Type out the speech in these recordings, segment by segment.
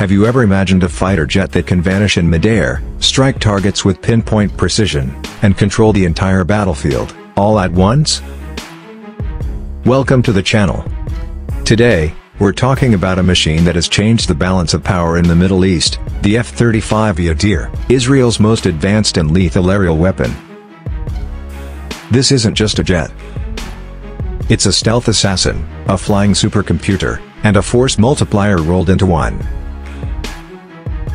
Have you ever imagined a fighter jet that can vanish in midair, strike targets with pinpoint precision, and control the entire battlefield, all at once? Welcome to the channel. Today, we're talking about a machine that has changed the balance of power in the Middle East, the F-35I Adir, Israel's most advanced and lethal aerial weapon. This isn't just a jet. It's a stealth assassin, a flying supercomputer, and a force multiplier rolled into one.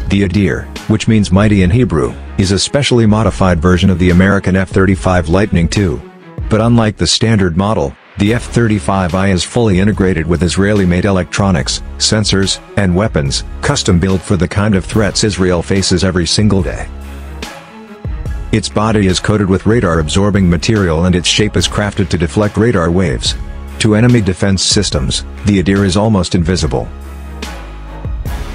The Adir, which means mighty in Hebrew, is a specially modified version of the American F-35 Lightning II. But unlike the standard model, the F-35I is fully integrated with Israeli-made electronics, sensors, and weapons, custom-built for the kind of threats Israel faces every single day. Its body is coated with radar-absorbing material and its shape is crafted to deflect radar waves. To enemy defense systems, the Adir is almost invisible.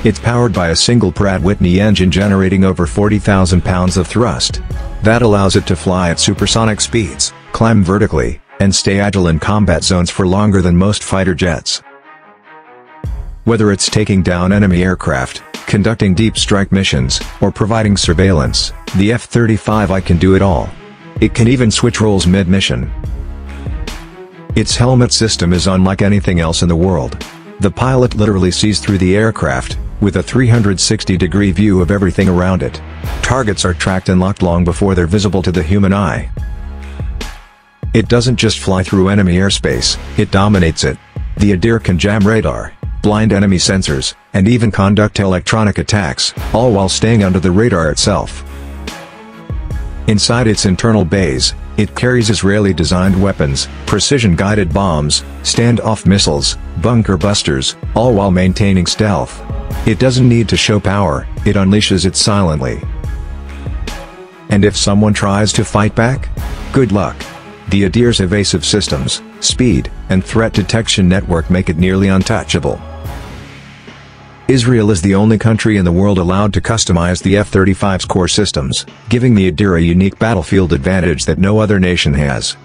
It's powered by a single Pratt Whitney engine generating over 40,000 pounds of thrust. That allows it to fly at supersonic speeds, climb vertically, and stay agile in combat zones for longer than most fighter jets. Whether it's taking down enemy aircraft, conducting deep strike missions, or providing surveillance, the F-35I can do it all. It can even switch roles mid-mission. Its helmet system is unlike anything else in the world. The pilot literally sees through the aircraft, with a 360-degree view of everything around it. Targets are tracked and locked long before they're visible to the human eye. It doesn't just fly through enemy airspace, it dominates it. The Adir can jam radar, blind enemy sensors, and even conduct electronic attacks, all while staying under the radar itself. Inside its internal bays, it carries Israeli-designed weapons, precision-guided bombs, standoff missiles, bunker busters, all while maintaining stealth. It doesn't need to show power, it unleashes it silently. And if someone tries to fight back? Good luck. The Adir's evasive systems, speed, and threat detection network make it nearly untouchable. Israel is the only country in the world allowed to customize the F-35's core systems, giving the Adir a unique battlefield advantage that no other nation has.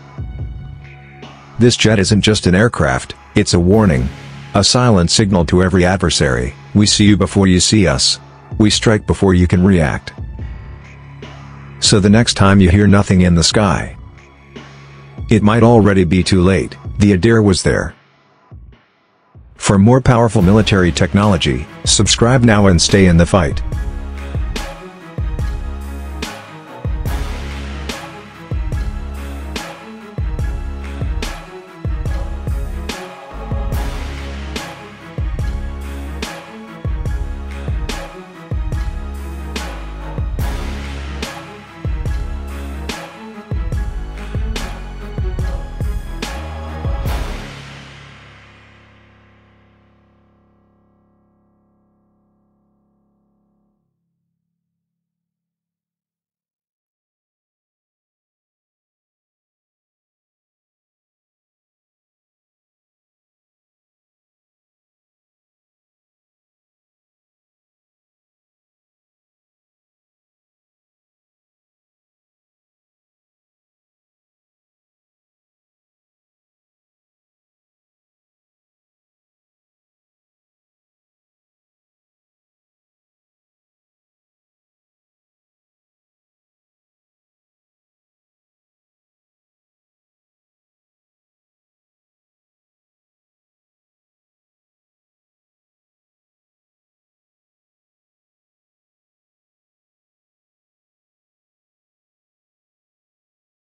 This jet isn't just an aircraft, it's a warning. A silent signal to every adversary, we see you before you see us. We strike before you can react. So the next time you hear nothing in the sky, it might already be too late, the Adir was there. For more powerful military technology, subscribe now and stay in the fight.